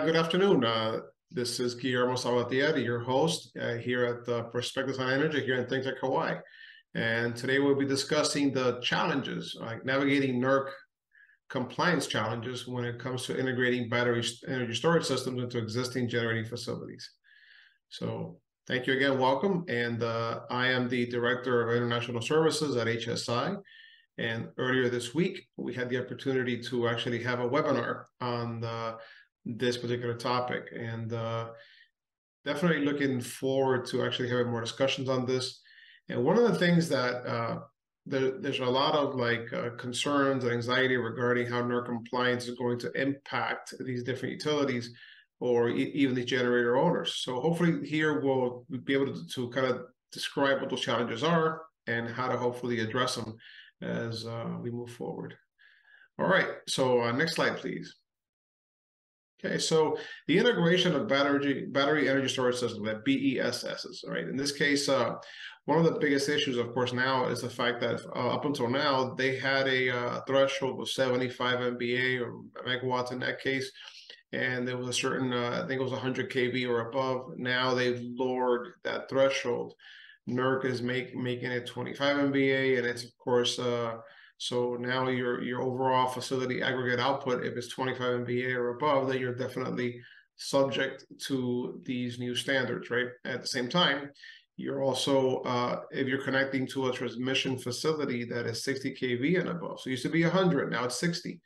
Uh, good afternoon. Uh, this is Guillermo Sabatier, your host uh, here at the Perspectives on Energy here in Think Tech Hawaii. And today we'll be discussing the challenges, like navigating NERC compliance challenges when it comes to integrating battery energy storage systems into existing generating facilities. So thank you again, welcome. And uh, I am the Director of International Services at HSI. And earlier this week, we had the opportunity to actually have a webinar on the, this particular topic. And uh, definitely looking forward to actually having more discussions on this. And one of the things that uh, there, there's a lot of like uh, concerns and anxiety regarding how NERC compliance is going to impact these different utilities or e even the generator owners. So hopefully here we'll be able to, to, kind of describe what those challenges are and how to hopefully address them as uh, we move forward. All right, so uh, next slide, please. Okay, so the integration of battery battery energy storage systems, that BESSs, right? In this case, uh, one of the biggest issues, of course, now is the fact that uh, up until now they had a uh, threshold of 75 MVA or megawatts in that case, and there was a certain, uh, I think it was 100 kV or above. Now they've lowered that threshold. NERC is make, making it 25 MVA, and it's of course uh, so now your your overall facility aggregate output, if it's 25 MVA or above, then you're definitely subject to these new standards, right? At the same time, you're also, uh, if you're connecting to a transmission facility that is 60 kV and above, so used to be 100, now it's 60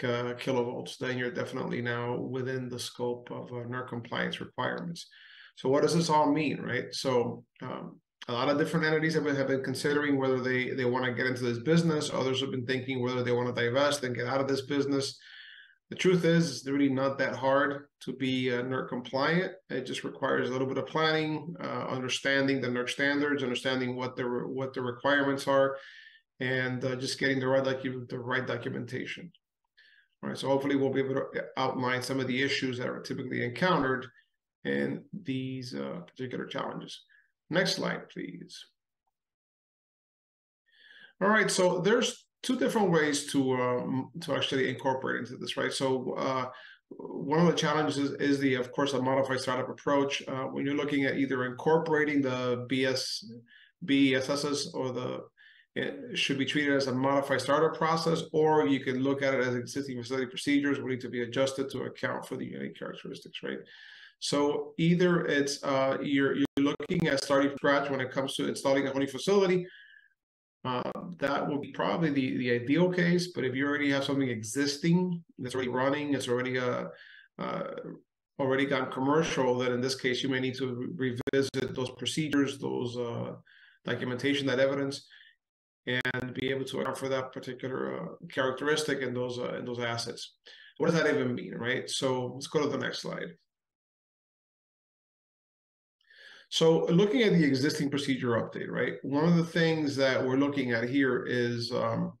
kilovolts, then you're definitely now within the scope of uh, compliance requirements. So what does this all mean, right? So um, a lot of different entities have been, have been considering whether they, they want to get into this business. Others have been thinking whether they want to divest and get out of this business. The truth is, it's really not that hard to be uh, NERC compliant. It just requires a little bit of planning, uh, understanding the NERC standards, understanding what the what the requirements are, and uh, just getting the right docu- the right documentation. All right, so hopefully we'll be able to outline some of the issues that are typically encountered in these uh, particular challenges. Next slide, please. All right, so there's two different ways to um, to actually incorporate into this, right? So uh, one of the challenges is, is, the, of course, a modified startup approach. Uh, when you're looking at either incorporating the BS BESSs or the it should be treated as a modified startup process, or you can look at it as existing facility procedures will need to be adjusted to account for the unique characteristics, right? So either it's uh, you're you're looking at starting scratch when it comes to installing a whole new facility. Uh, that will be probably the, the ideal case. But if you already have something existing that's already running, it's already uh, uh, already gone commercial, then in this case you may need to revisit those procedures, those uh, documentation, that evidence, and be able to for that particular uh, characteristic and those uh, and those assets. What does that even mean, right? So let's go to the next slide. So looking at the existing procedure update, right? One of the things that we're looking at here is um,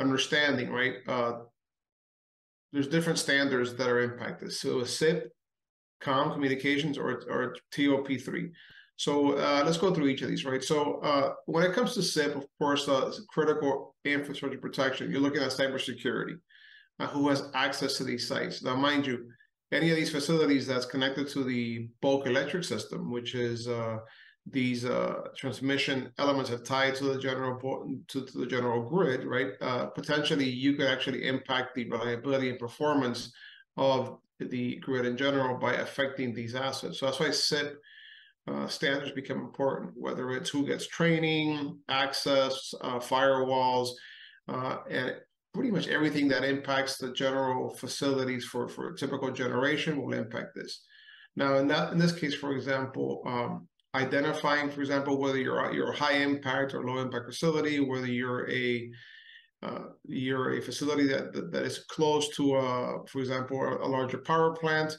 understanding, right? Uh, there's different standards that are impacted. So a CIP, COM, communications, or, or TOP3. So uh, let's go through each of these, right? So uh, when it comes to CIP, of course, uh, critical infrastructure protection, you're looking at cybersecurity, uh, who has access to these sites. Now, mind you, any of these facilities that's connected to the bulk electric system, which is uh, these uh, transmission elements have tied to the general to, to the general grid, right? Uh, potentially, you could actually impact the reliability and performance of the grid in general by affecting these assets. So that's why CIP uh, standards become important, whether it's who gets training, access, uh, firewalls, uh, and pretty much everything that impacts the general facilities for, for typical generation will impact this. Now, in that in this case, for example, um, identifying, for example, whether you're you're a high impact or low impact facility, whether you're a uh, you're a facility that, that, that is close to, a, for example, a, larger power plant,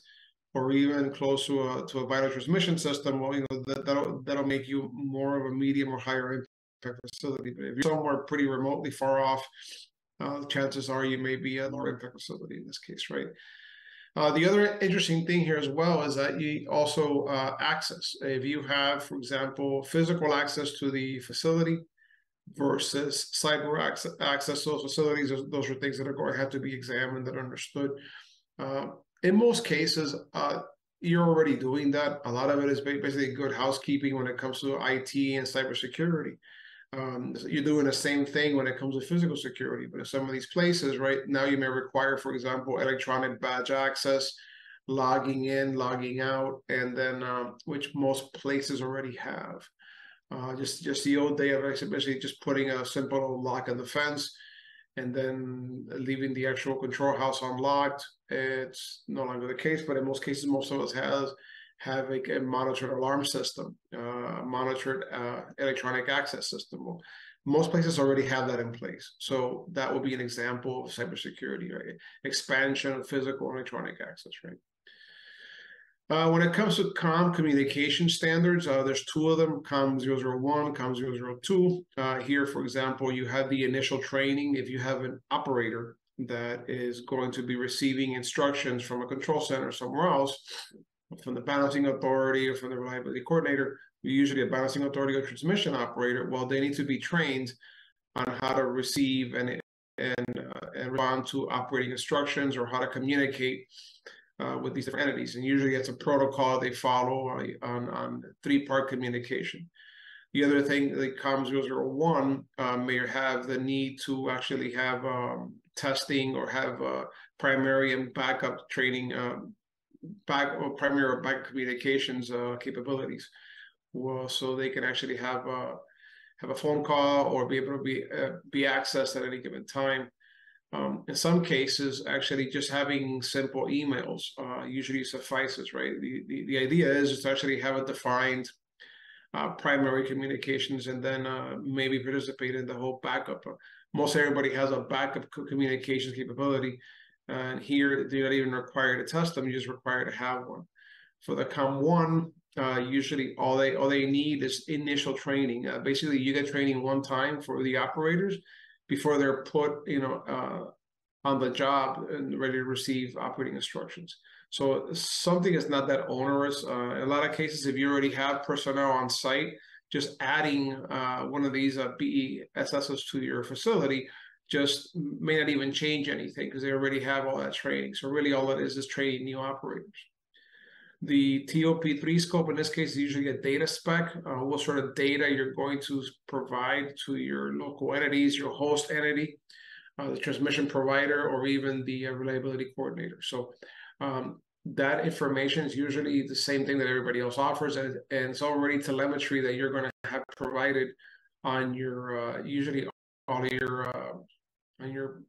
or even close to a to a vital transmission system. Well, you know that that'll that'll make you more of a medium or higher impact facility. But if you're somewhere pretty remotely far off, uh, chances are you may be a lower impact facility in this case, right? Uh, the other interesting thing here as well is that you also uh, access. If you have, for example, physical access to the facility versus cyber access, access to those facilities, those, those are things that are going to have to be examined and understood. Uh, in most cases, uh, you're already doing that. A lot of it is basically good housekeeping when it comes to IT and cybersecurity. Um, you're doing the same thing when it comes to physical security, but in some of these places, right now, you may require, for example, electronic badge access, logging in, logging out, and then um, which most places already have. Uh, just just the old day of basically just putting a simple lock on the fence and then leaving the actual control house unlocked. It's no longer the case, but in most cases, most of us has have a, a monitored alarm system, uh, monitored uh, electronic access system. Well, most places already have that in place. So that would be an example of cybersecurity, right? Expansion of physical electronic access, right? Uh, when it comes to COM communication standards, uh, there's two of them, COM 001, COM 002. Uh, here, for example, you have the initial training. If you have an operator that is going to be receiving instructions from a control center somewhere else, from the balancing authority or from the reliability coordinator, usually a balancing authority or transmission operator, well, they need to be trained on how to receive and and, uh, and respond to operating instructions or how to communicate uh, with these different entities. And usually it's a protocol they follow on, on three-part communication. The other thing, the COM 001 uh, may have the need to actually have um, testing or have uh, primary and backup training, um, back or primary or back communications uh, capabilities. Well, so they can actually have a uh, have a phone call or be able to be uh, be accessed at any given time. Um, in some cases, actually just having simple emails uh, usually suffices, right? The, the, the idea is to actually have a defined uh, primary communications and then uh, maybe participate in the whole backup. most everybody has a backup communications capability. And here, they're not even required to test them, you're just required to have one. For the COM1, uh, usually all they all they need is initial training. Uh, basically, you get training one time for the operators, before they're put, you know, uh, on the job and ready to receive operating instructions. So something is not that onerous. Uh, in a lot of cases, if you already have personnel on site, just adding uh, one of these uh, BESSs to your facility just may not even change anything because they already have all that training. So really all that is is training new operators. The TOP3 scope in this case is usually a data spec. Uh, what sort of data you're going to provide to your local entities, your host entity, uh, the transmission provider, or even the uh, reliability coordinator. So um, that information is usually the same thing that everybody else offers, and, and it's already telemetry that you're going to have provided on your uh, usually all your on your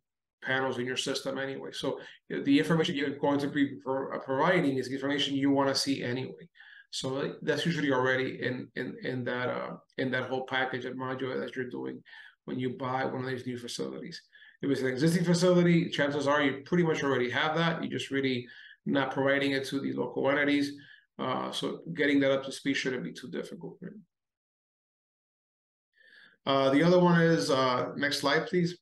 panels in your system anyway. So the information you're going to be uh, providing is information you want to see anyway. So that's usually already in in in that uh, in that whole package and module that you're doing when you buy one of these new facilities. If it's an existing facility, chances are you pretty much already have that. You're just really not providing it to the local entities. Uh, so getting that up to speed shouldn't be too difficult. Right? Uh, the other one is uh, next slide, please.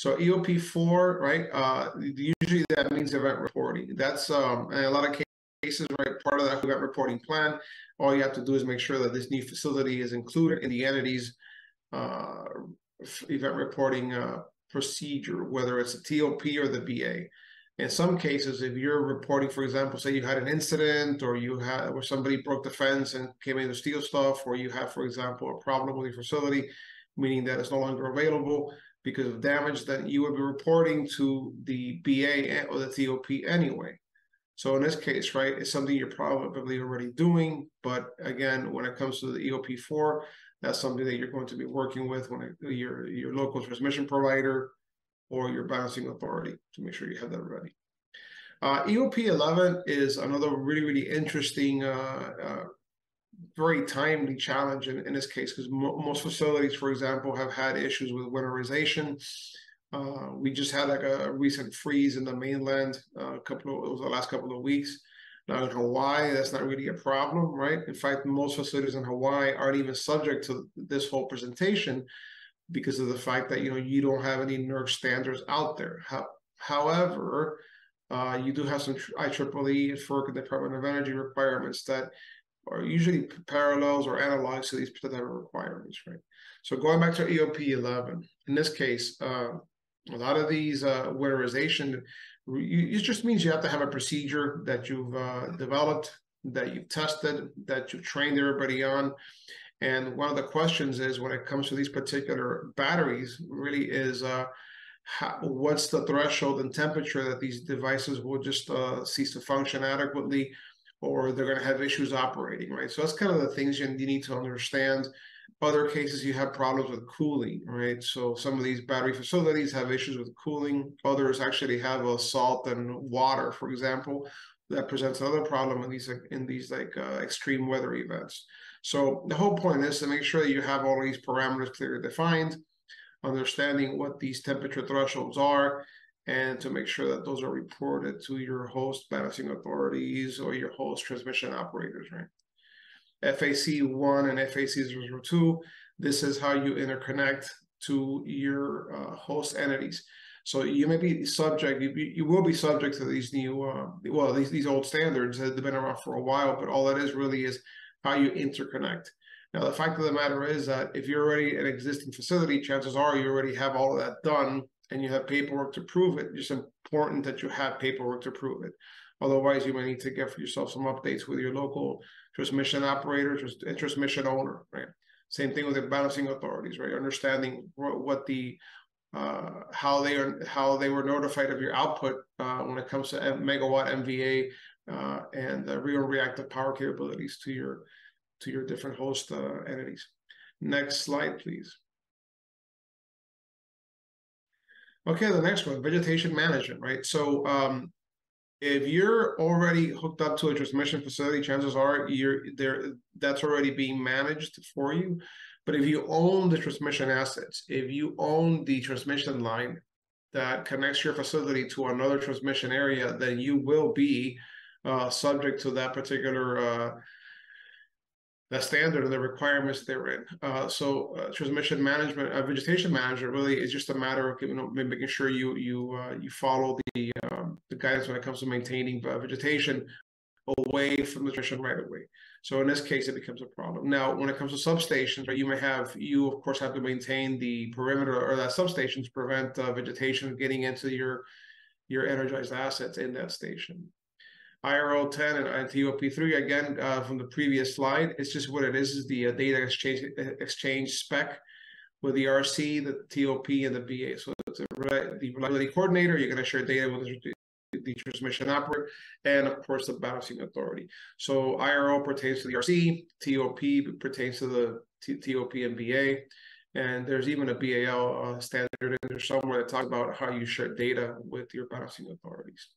So EOP4, right? Uh, usually that means event reporting. That's um, in a lot of cases, right? Part of that event reporting plan. All you have to do is make sure that this new facility is included in the entity's uh, event reporting uh, procedure, whether it's a TOP or the BA. In some cases, if you're reporting, for example, say you had an incident or you had where somebody broke the fence and came in to steal stuff, or you have, for example, a problem with your facility, meaning that it's no longer available, because of damage, that you would be reporting to the BA or the TOP anyway. So in this case, right, it's something you're probably already doing. But again, when it comes to the EOP4, that's something that you're going to be working with when it, your your local transmission provider or your balancing authority to make sure you have that ready. Uh, EOP 11 is another really, really interesting uh, uh, very timely challenge in, in this case because mo most facilities, for example, have had issues with winterization. Uh, we just had like a, a, recent freeze in the mainland uh, a couple of it was the last couple of weeks. Now in Hawaii, that's not really a problem, right? In fact, most facilities in Hawaii aren't even subject to this whole presentation because of the fact that you know you don't have any NERC standards out there. How, however, uh, you do have some IEEE, FERC, Department of Energy requirements that are usually parallels or analogs to these particular requirements, right? So going back to EOP 11, in this case, uh, A lot of these uh, winterization, it just means you have to have a procedure that you've uh, developed, that you've tested, that you've trained everybody on. And one of the questions is when it comes to these particular batteries, really is uh, how, what's the threshold and temperature that these devices will just uh, cease to function adequately, or they're going to have issues operating, right? So that's kind of the things you, need to understand. Other cases, you have problems with cooling, right? So some of these battery facilities have issues with cooling. Others actually have a salt and water, for example, that presents another problem in these in these like uh, extreme weather events. So the whole point is to make sure that you have all these parameters clearly defined, understanding what these temperature thresholds are, and to make sure that those are reported to your host balancing authorities or your host transmission operators, right? FAC1 and FAC002, this is how you interconnect to your uh, host entities. So you may be subject, you, you will be subject to these new, uh, well, these, these old standards that have been around for a while, but all that is really is how you interconnect. Now, the fact of the matter is that if you're already an existing facility, chances are you already have all of that done and you have paperwork to prove it. It's important that you have paperwork to prove it. Otherwise, you may need to get for yourself some updates with your local transmission operator, or transmission owner, right? Same thing with the balancing authorities, right? Understanding what the uh, how they are how they were notified of your output uh, when it comes to megawatt MVA uh, and the real reactive power capabilities to your to your different host uh, entities. Next slide, please. Okay, the next one, vegetation management, right? So um, if you're already hooked up to a transmission facility, chances are you're there that's already being managed for you. But if you own the transmission assets, if you own the transmission line that connects your facility to another transmission area, then you will be uh, subject to that particular uh, the standard and the requirements they're in. Uh, so uh, transmission management, uh, vegetation management, really is just a matter of you know making sure you you uh, you follow the um, the guidance when it comes to maintaining uh, vegetation away from the transmission right away. So in this case, it becomes a problem. Now, when it comes to substations, right, you may have you of course have to maintain the perimeter or that substation to prevent uh, vegetation getting into your your energized assets in that station. IRO 10 and TOP3 again uh, from the previous slide. It's just what it is: is the uh, data exchange exchange spec with the RC, the TOP, and the BA. So it's a, the reliability coordinator. You're going to share data with the transmission operator, and of course the balancing authority. So IRO pertains to the RC, TOP pertains to the T TOP and BA. And there's even a BAL uh, standard in there somewhere that talks about how you share data with your balancing authorities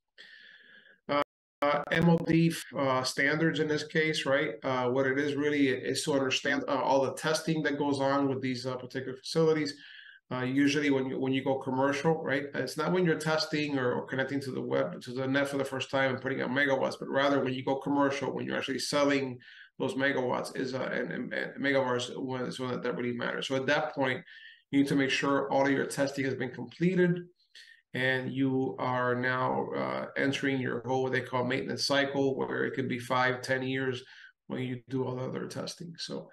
uh, MOD uh, standards in this case, right? Uh, what it is really is to understand uh, all the testing that goes on with these uh, particular facilities. Uh, usually, when you when you go commercial, right? It's not when you're testing or, or, connecting to the web to the net for the first time and putting out megawatts, but rather when you go commercial, when you're actually selling those megawatts is and, and, and megawatts when it's when that really matters. So at that point, you need to make sure all of your testing has been completed and you are now uh, entering your whole what they call maintenance cycle, where it could be five, ten years when you do all the other testing. So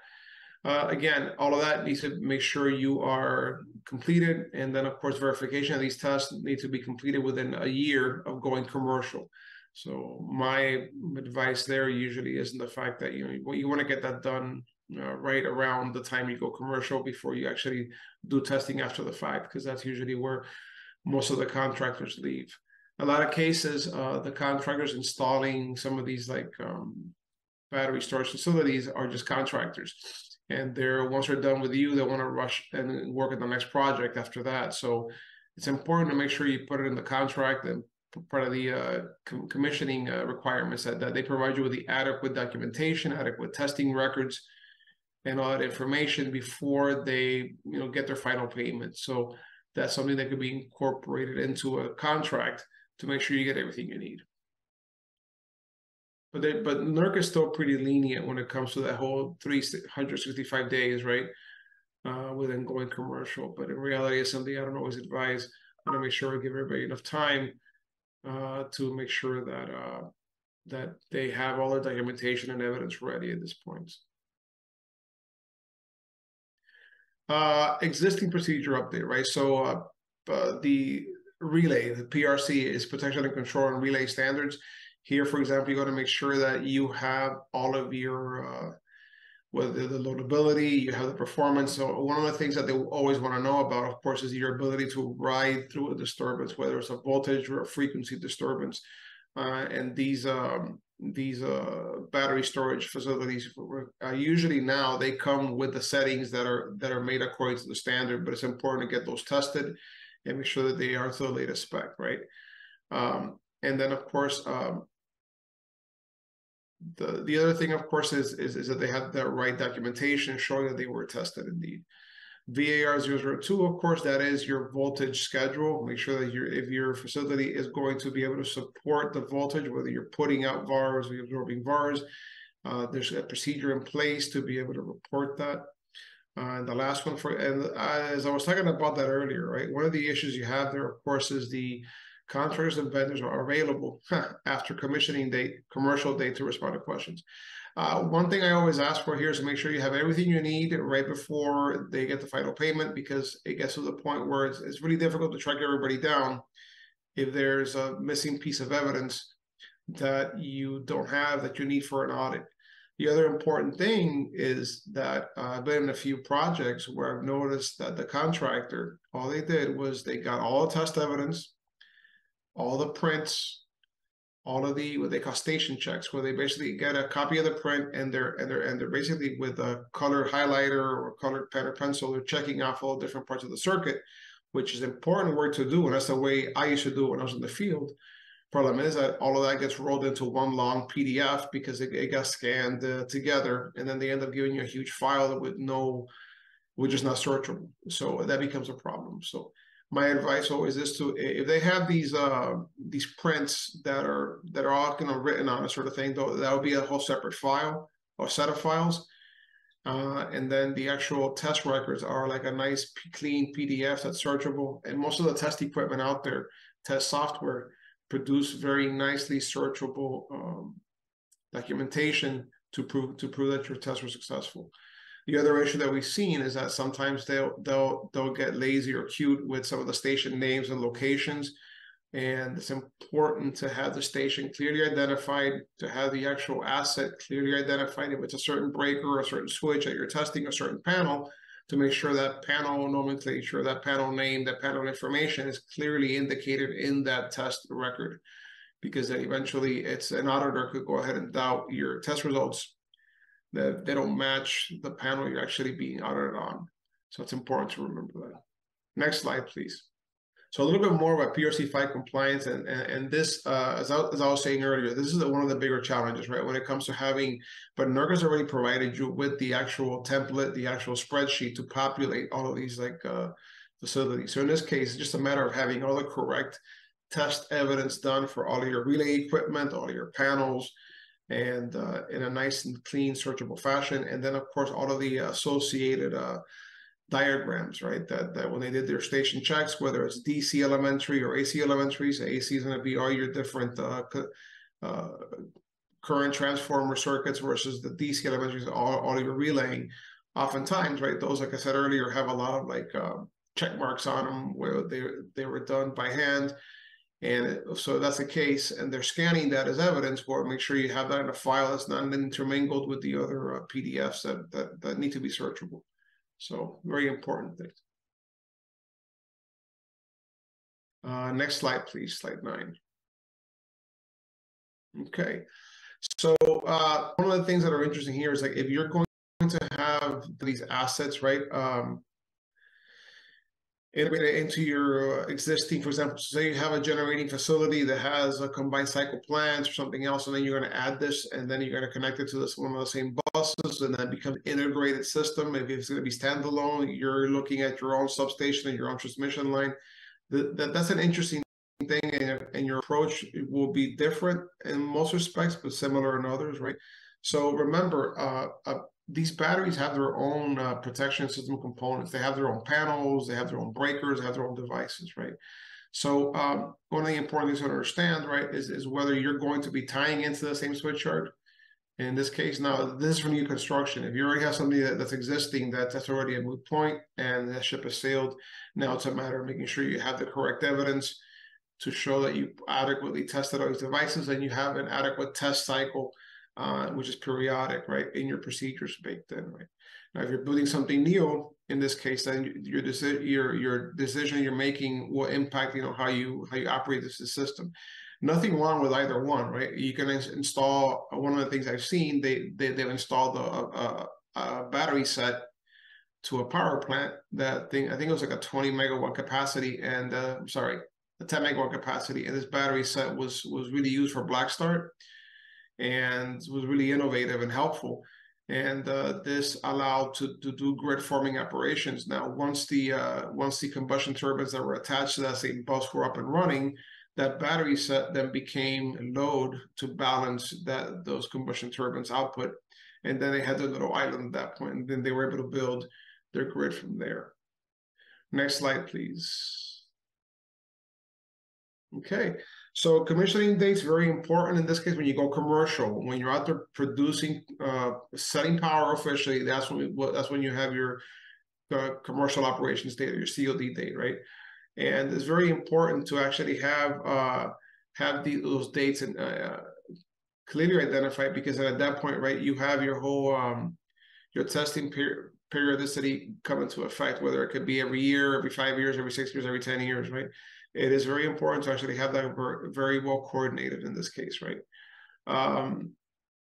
uh, again, all of that needs to make sure you are completed, and then of course verification of these tests need to be completed within a year of going commercial. So my advice there usually is in the fact that you know you want to get that done uh, right around the time you go commercial before you actually do testing after the fact, because that's usually where most of the contractors leave. A lot of cases, uh, the contractors installing some of these like um, battery storage facilities are just contractors. And they're once they're done with you, they want to rush and work on the next project after that. So it's important to make sure you put it in the contract and part of the uh, com commissioning uh, requirements that, that they provide you with the adequate documentation, adequate testing records, and all that information before they you know get their final payment. So that's something that could be incorporated into a contract to make sure you get everything you need. But they, but NERC is still pretty lenient when it comes to that whole 365 days, right? Uh, within going commercial. But in reality, it's something I don't always advise. I want to make sure I give everybody enough time uh, to make sure that uh, that they have all their documentation and evidence ready at this point. Uh, existing procedure update, right? So uh, uh, the relay, the PRC is protection and control and relay standards. Here, for example, you got to make sure that you have all of your uh, whether the loadability, you have the performance. So one of the things that they always want to know about, of course, is your ability to ride through a disturbance, whether it's a voltage or a frequency disturbance. Uh, and these um, these uh, battery storage facilities uh, usually now they come with the settings that are that are made according to the standard, but it's important to get those tested and make sure that they are to the latest spec, right? Um, and then of course um, the the other thing, of course, is, is, is that they had the right documentation showing that they were tested indeed. VAR 002, of course, that is your voltage schedule. Make sure that your if your facility is going to be able to support the voltage, whether you're putting out VARs or absorbing VARs, uh, there's a procedure in place to be able to report that. Uh, and the last one for, and as I was talking about that earlier, right? One of the issues you have there, of course, is the Contractors and vendors are available after commissioning date, commercial date to respond to questions. Uh, one thing I always ask for here is to make sure you have everything you need right before they get the final payment because it gets to the point where it's, it's really difficult to track everybody down if there's a missing piece of evidence that you don't have that you need for an audit. The other important thing is that uh, I've been in a few projects where I've noticed that the contractor, all they did was they got all the test evidence, all the prints, all of the what they call station checks, where they basically get a copy of the print and they're and they're and they're basically with a colored highlighter or colored pen or pencil, they're checking off all different parts of the circuit, which is important work to do, and that's the way I used to do it when I was in the field. Problem is that all of that gets rolled into one long PDF because it, it got scanned uh, together, and then they end up giving you a huge file with no, which is not searchable. So that becomes a problem. So my advice always is to if they have these uh, these prints that are that are all kind of written on a sort of thing, though that would be a whole separate file or set of files. Uh, and then the actual test records are like a nice clean PDF that's searchable. And most of the test equipment out there, test software, produce very nicely searchable um, documentation to prove to prove that your tests were successful. The other issue that we've seen is that sometimes they'll they'll they'll get lazy or cute with some of the station names and locations. And it's important to have the station clearly identified, to have the actual asset clearly identified. If it's a certain breaker or a certain switch that you're testing a certain panel, to make sure that panel nomenclature, that panel name, that panel information is clearly indicated in that test record. Because eventually it's an auditor could go ahead and doubt your test results that they don't match the panel you're actually being audited on. So it's important to remember that. Next slide, please. So a little bit more about PRC5 compliance, and and, and this, uh, as, I, as I was saying earlier, this is one of the bigger challenges, right? When it comes to having, but NERC has already provided you with the actual template, the actual spreadsheet to populate all of these like uh, facilities. So in this case, it's just a matter of having all the correct test evidence done for all of your relay equipment, all your panels, and uh, in a nice and clean searchable fashion. And then of course, all of the associated uh, diagrams, right? That, that when they did their station checks, whether it's DC elementary or AC elementary, so AC is gonna be all your different uh, uh, current transformer circuits versus the DC elementaries, all, all your relaying. Oftentimes, right, those, like I said earlier, have a lot of like uh, check marks on them where they, they were done by hand and so that's the case, and they're scanning that as evidence for make sure you have that in a file that's not intermingled with the other uh, PDFs that, that, that need to be searchable. So very important thing. Uh, next slide, please, slide nine. Okay, so uh, one of the things that are interesting here is like if you're going to have these assets, right? Um, integrate into your uh, existing, for example, say you have a generating facility that has a combined cycle plants or something else, and then you're going to add this, and then you're going to connect it to this one of the same buses, and then become an integrated system. If it's going to be standalone. You're looking at your own substation and your own transmission line. That, that that's an interesting thing, and, and your approach will be different in most respects, but similar in others, right? So remember, uh, a these batteries have their own uh, protection system components. They have their own panels, they have their own breakers, they have their own devices, right? So um, one of the important things to understand, right, is, is whether you're going to be tying into the same switch yard In this case, now this is for new construction. If you already have something that, that's existing, that, that's already a moot point and that ship has sailed, now it's a matter of making sure you have the correct evidence to show that you adequately tested all these devices and you have an adequate test cycle, uh, which is periodic, right, in your procedures baked in, right? Now, if you're building something new, in this case, then your decision, your your decision you're making will impact, you know, how you how you operate this system. Nothing wrong with either one, right? You can install one of the things I've seen. They, they they've installed a, a, a battery set to a power plant that thing. I think it was like a 20 megawatt capacity, and uh, sorry, a 10 megawatt capacity. And this battery set was was really used for black start, and was really innovative and helpful and uh, this allowed to, to do grid forming operations. Now, once the uh, once the combustion turbines that were attached to that same bus were up and running, that battery set then became a load to balance that those combustion turbines output, and then they had their little island at that point, and then they were able to build their grid from there. Next slide, please. Okay, so commissioning dates very important in this case when you go commercial. When you're out there producing, uh, setting power officially, that's when we, that's when you have your uh, commercial operations date or your COD date, right? And it's very important to actually have uh, have the, those dates and uh, clearly identified because at that point, right, you have your whole um, your testing per- periodicity come into effect, whether it could be every year, every five years, every six years, every ten years, right? It is very important to actually have that very well coordinated in this case, right? Um,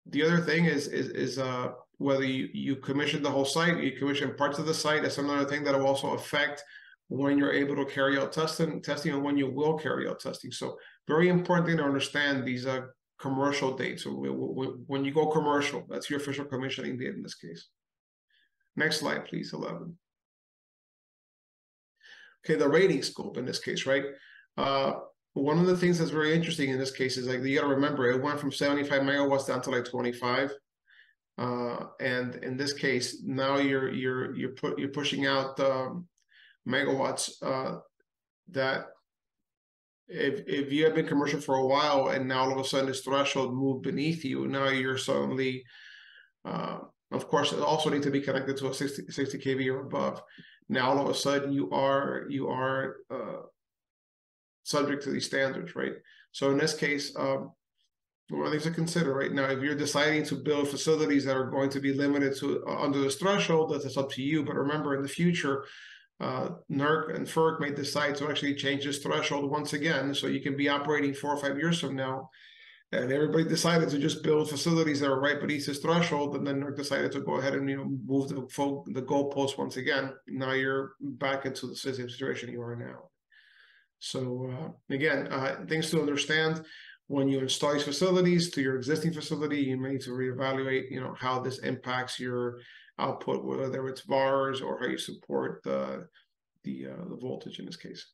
the other thing is is is uh, whether you, you commission the whole site, you commission parts of the site. That's another thing that will also affect when you're able to carry out testing, testing, and when you will carry out testing. So very important thing to understand these uh, commercial dates. So when you go commercial, that's your official commissioning date in this case. Next slide, please, 11 okay, the rating scope in this case, right? Uh, one of the things that's very interesting in this case is like you got to remember it went from 75 megawatts down to like 25. Uh, and in this case, now you're you're you're put you're pushing out um, megawatts uh, that if if you have been commercial for a while and now all of a sudden this threshold moved beneath you, now you're suddenly, uh, of course, it also need to be connected to a 60, 60 kV or above now all of a sudden you are you are uh, subject to these standards, right? So in this case, um, one of the things to consider right now, if you're deciding to build facilities that are going to be limited to uh, under this threshold, that is up to you. But remember, in the future, uh, NERC and FERC may decide to actually change this threshold once again, so you can be operating four or five years from now and everybody decided to just build facilities that are right beneath this threshold, and then NERC decided to go ahead and you know move the the goalpost once again. Now you're back into the same situation you are now. So uh, again, uh, things to understand when you install these facilities to your existing facility, you may need to reevaluate, you know, how this impacts your output, whether it's VARs or how you support the the uh, the voltage in this case.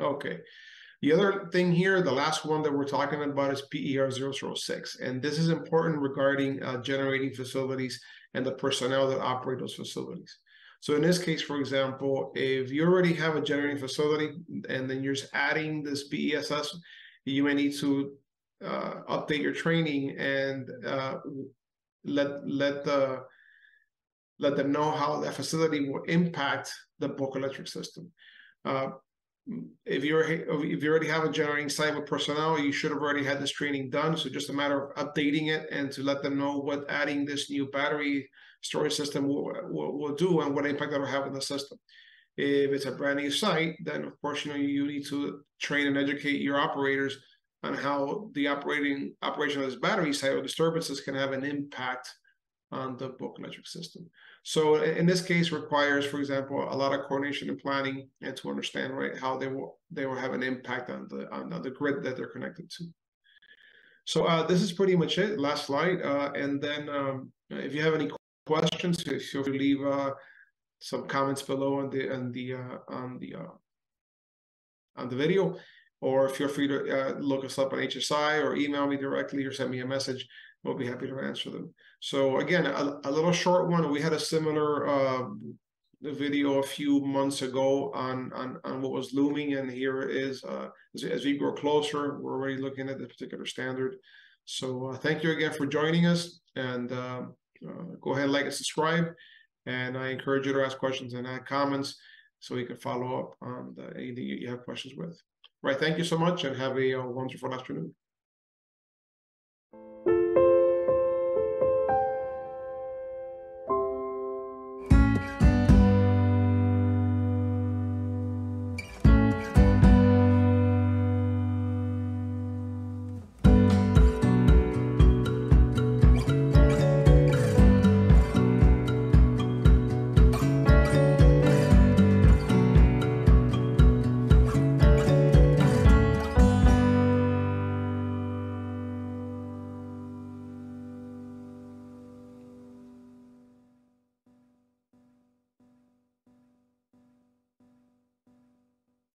Okay. The other thing here, the last one that we're talking about is PER 006. And this is important regarding uh, generating facilities and the personnel that operate those facilities. So in this case, for example, if you already have a generating facility and then you're just adding this BESS, you may need to uh, update your training and uh, let let the let them know how that facility will impact the bulk electric system. Uh, if you're if you already have a generating site with personnel, you should have already had this training done. So just a matter of updating it and to let them know what adding this new battery storage system will, will, will do and what impact that will have on the system. If it's a brand new site, then of course you know you need to train and educate your operators on how the operating operation of this battery site or disturbances can have an impact on the bulk electric system. So in this case requires, for example, a lot of coordination and planning and to understand right how they will they will have an impact on the on the grid that they're connected to. So uh, this is pretty much it. Last slide, uh, and then um, if you have any questions, feel free to leave uh, some comments below on the on the uh, on the uh, on the video, or feel free to uh, look us up on HSI or email me directly or send me a message we'll be happy to answer them. So again, a, a little short one. We had a similar uh, video a few months ago on, on, on what was looming, and here is uh, as, as, we grow closer, we're already looking at the particular standard. So uh, thank you again for joining us, and uh, uh, go ahead, like and subscribe. And I encourage you to ask questions and add comments so we can follow up on the, anything you have questions with. Right. Thank you so much, and have a, a wonderful afternoon.